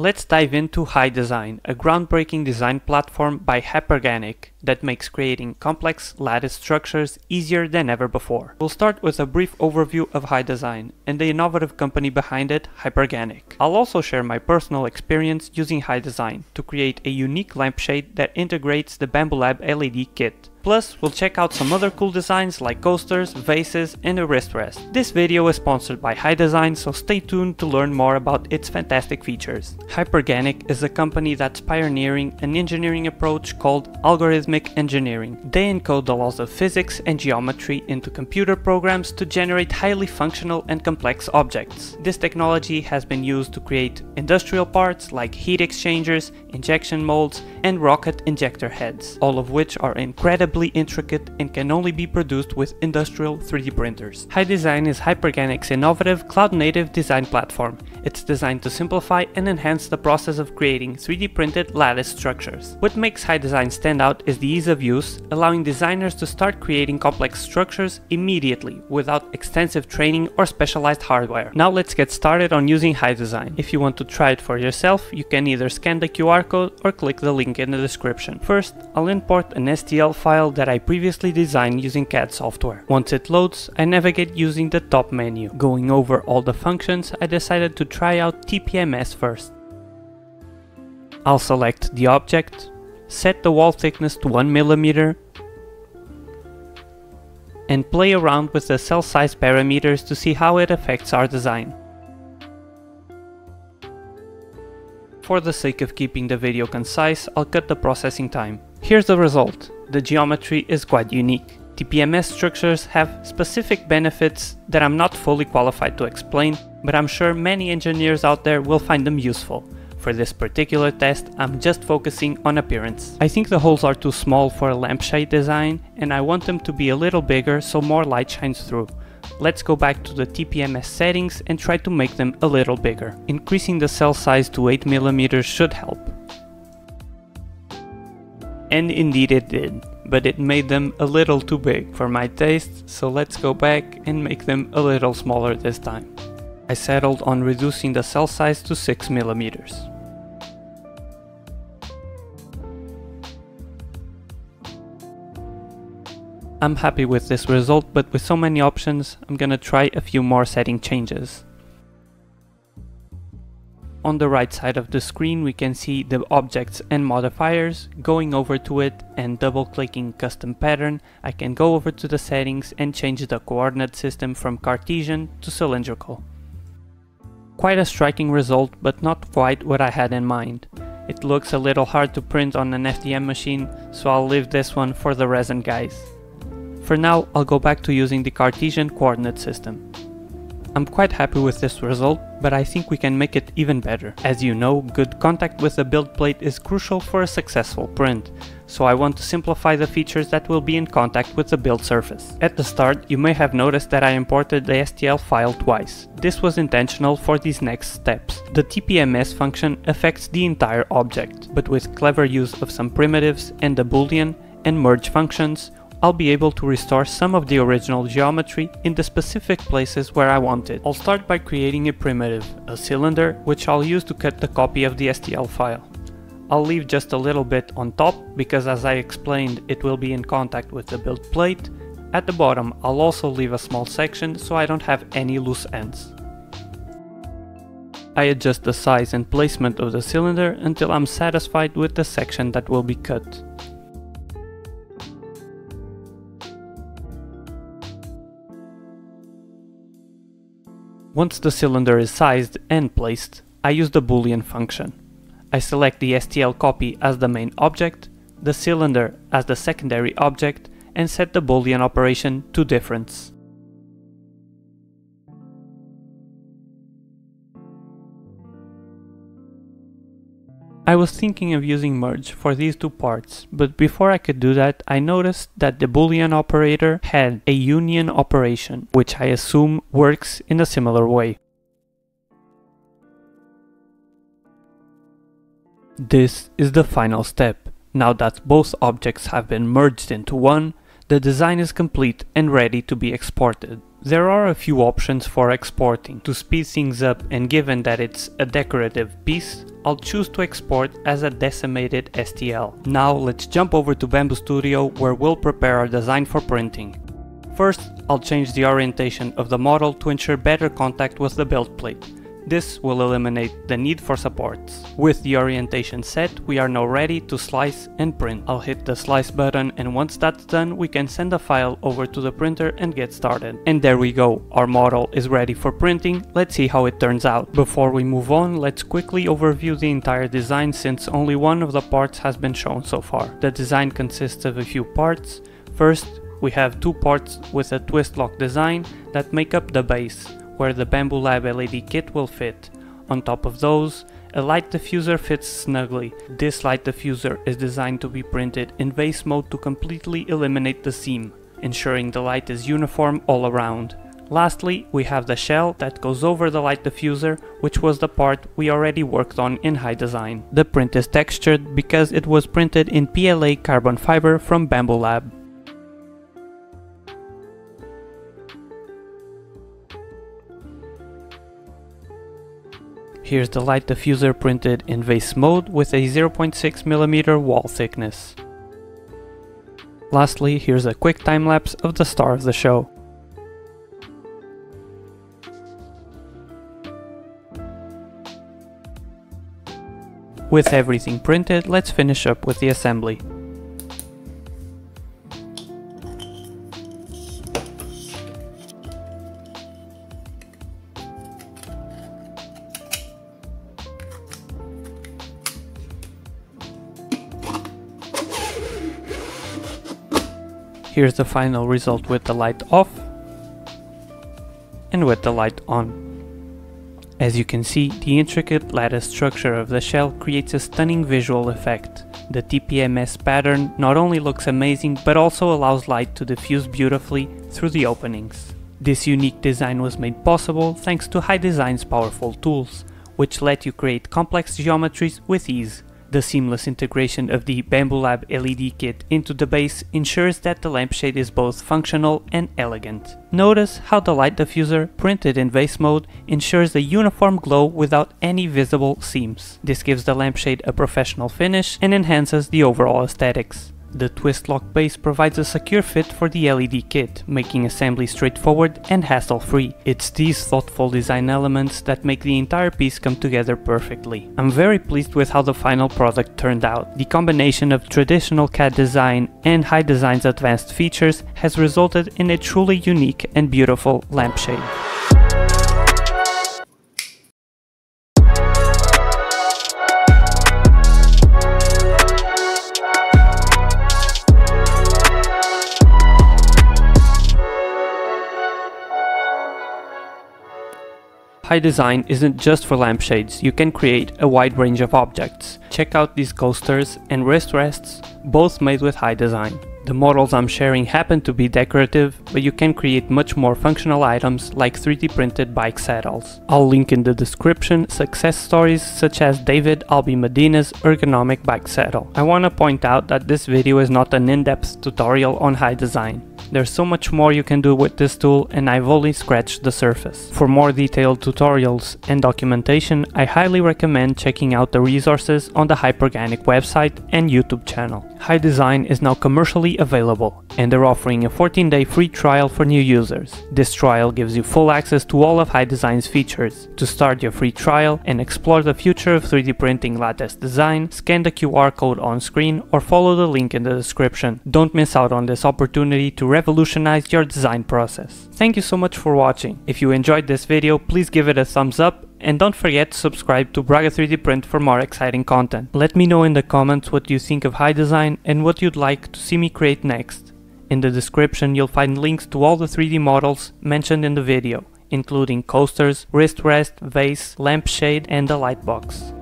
Let's dive into HyDesign, a groundbreaking design platform by Hyperganic that makes creating complex lattice structures easier than ever before. We'll start with a brief overview of HyDesign and the innovative company behind it, Hyperganic. I'll also share my personal experience using HyDesign to create a unique lampshade that integrates the Bambu Lab LED kit. Plus, we'll check out some other cool designs like coasters, vases and a wrist rest. This video is sponsored by HyDesign, so stay tuned to learn more about its fantastic features. Hyperganic is a company that's pioneering an engineering approach called algorithmic engineering. They encode the laws of physics and geometry into computer programs to generate highly functional and complex objects. This technology has been used to create industrial parts like heat exchangers, injection molds, and rocket injector heads, all of which are incredibly incredibly intricate and can only be produced with industrial 3D printers. HyDesign is Hyperganic's innovative cloud-native design platform. It's designed to simplify and enhance the process of creating 3D printed lattice structures. What makes HyDesign stand out is the ease of use, allowing designers to start creating complex structures immediately without extensive training or specialized hardware. Now let's get started on using HyDesign. If you want to try it for yourself, you can either scan the QR code or click the link in the description. First, I'll import an STL file file that I previously designed using CAD software. Once it loads, I navigate using the top menu. Going over all the functions, I decided to try out TPMS first. I'll select the object, set the wall thickness to 1mm, and play around with the cell size parameters to see how it affects our design. For the sake of keeping the video concise, I'll cut the processing time. Here's the result. The geometry is quite unique. TPMS structures have specific benefits that I'm not fully qualified to explain, but I'm sure many engineers out there will find them useful. For this particular test, I'm just focusing on appearance. I think the holes are too small for a lampshade design, and I want them to be a little bigger so more light shines through. Let's go back to the TPMS settings and try to make them a little bigger. Increasing the cell size to 8mm should help. And indeed it did, but it made them a little too big for my taste, so let's go back and make them a little smaller this time. I settled on reducing the cell size to 6mm. I'm happy with this result, but with so many options, I'm gonna try a few more setting changes. On the right side of the screen we can see the objects and modifiers, going over to it and double clicking custom pattern I can go over to the settings and change the coordinate system from Cartesian to cylindrical. Quite a striking result but not quite what I had in mind. It looks a little hard to print on an FDM machine so I'll leave this one for the resin guys. For now, I'll go back to using the Cartesian coordinate system. I'm quite happy with this result, but I think we can make it even better. As you know, good contact with the build plate is crucial for a successful print, so I want to simplify the features that will be in contact with the build surface. At the start, you may have noticed that I imported the STL file twice. This was intentional for these next steps. The TPMS function affects the entire object, but with clever use of some primitives and the boolean and merge functions, I'll be able to restore some of the original geometry in the specific places where I want it. I'll start by creating a primitive, a cylinder, which I'll use to cut the copy of the STL file. I'll leave just a little bit on top because as I explained it will be in contact with the build plate. At the bottom I'll also leave a small section so I don't have any loose ends. I adjust the size and placement of the cylinder until I'm satisfied with the section that will be cut. Once the cylinder is sized and placed, I use the boolean function. I select the STL copy as the main object, the cylinder as the secondary object, and set the boolean operation to difference. I was thinking of using merge for these two parts, but before I could do that, I noticed that the boolean operator had a union operation, which I assume works in a similar way. This is the final step. Now that both objects have been merged into one, the design is complete and ready to be exported. There are a few options for exporting. To speed things up and given that it's a decorative piece, I'll choose to export as a decimated STL. Now let's jump over to Bambu Studio where we'll prepare our design for printing. First, I'll change the orientation of the model to ensure better contact with the build plate. This will eliminate the need for supports. With the orientation set, we are now ready to slice and print. I'll hit the slice button and once that's done, we can send the file over to the printer and get started. And there we go, our model is ready for printing. Let's see how it turns out. Before we move on, let's quickly overview the entire design since only one of the parts has been shown so far. The design consists of a few parts. First, we have two parts with a twist lock design that make up the base where the Bambu Lab LED kit will fit. On top of those, a light diffuser fits snugly. This light diffuser is designed to be printed in vase mode to completely eliminate the seam, ensuring the light is uniform all around. Lastly, we have the shell that goes over the light diffuser, which was the part we already worked on in HyDesign. The print is textured because it was printed in PLA carbon fiber from Bambu Lab. Here's the light diffuser printed in vase mode with a 0.6mm wall thickness. Lastly, here's a quick time lapse of the star of the show. With everything printed, let's finish up with the assembly. Here's the final result with the light off and with the light on. As you can see, the intricate lattice structure of the shell creates a stunning visual effect. The TPMS pattern not only looks amazing but also allows light to diffuse beautifully through the openings. This unique design was made possible thanks to HyDesign's powerful tools, which let you create complex geometries with ease. The seamless integration of the Bambu Lab LED kit into the base ensures that the lampshade is both functional and elegant. Notice how the light diffuser, printed in vase mode, ensures a uniform glow without any visible seams. This gives the lampshade a professional finish and enhances the overall aesthetics. The twist lock base provides a secure fit for the LED kit, making assembly straightforward and hassle-free. It's these thoughtful design elements that make the entire piece come together perfectly. I'm very pleased with how the final product turned out. The combination of traditional CAD design and HyDesign's advanced features has resulted in a truly unique and beautiful lampshade. HyDesign isn't just for lampshades, you can create a wide range of objects. Check out these coasters and wrist rests, both made with HyDesign. The models I'm sharing happen to be decorative, but you can create much more functional items like 3D printed bike saddles. I'll link in the description success stories such as David Albi Medina's ergonomic bike saddle. I want to point out that this video is not an in-depth tutorial on HyDesign. There's so much more you can do with this tool and I've only scratched the surface. For more detailed tutorials and documentation, I highly recommend checking out the resources on the Hyperganic website and YouTube channel. HyDesign is now commercially available and they're offering a 14-day free trial for new users. This trial gives you full access to all of HyDesign's features. To start your free trial and explore the future of 3D printing lattice design, scan the QR code on screen or follow the link in the description. Don't miss out on this opportunity to revolutionize your design process. Thank you so much for watching. If you enjoyed this video, please give it a thumbs up and don't forget to subscribe to Braga 3D Print for more exciting content. Let me know in the comments what you think of HyDesign and what you'd like to see me create next. In the description you'll find links to all the 3D models mentioned in the video, including coasters, wrist rest, vase, lampshade and the light box.